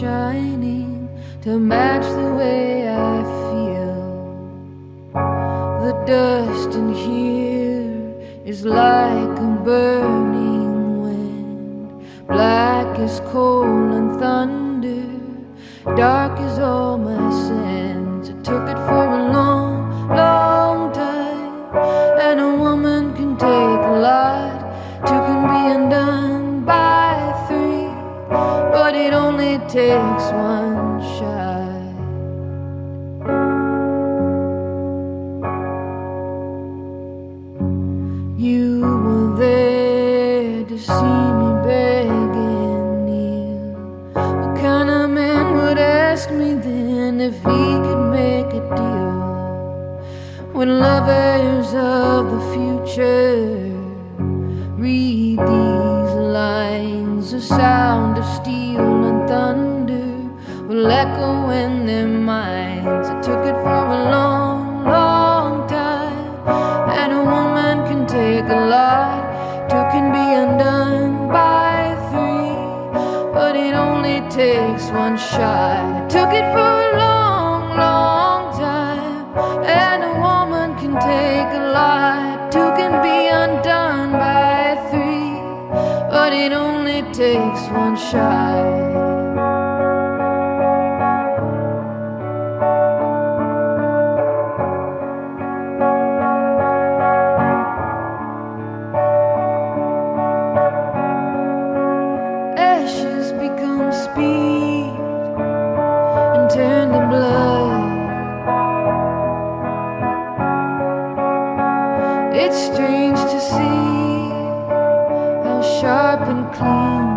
shining to match the way I feel. The dust in here is like a burning wind, black as coal and thunder, dark as all my sins. I took it for takes one shot. You were there to see me beg and kneel. What kind of man would ask me then if he could make a deal? When lovers of the future read these lines, the will echo in their minds. I took it for a long, long time, and a woman can take a lot, two can be undone by three, but it only takes one shot. I took it for a long, long time, and a woman can take a lot, two can be undone by three, but it only takes one shot. speed and turn to blood. It's strange to see how sharp and clean.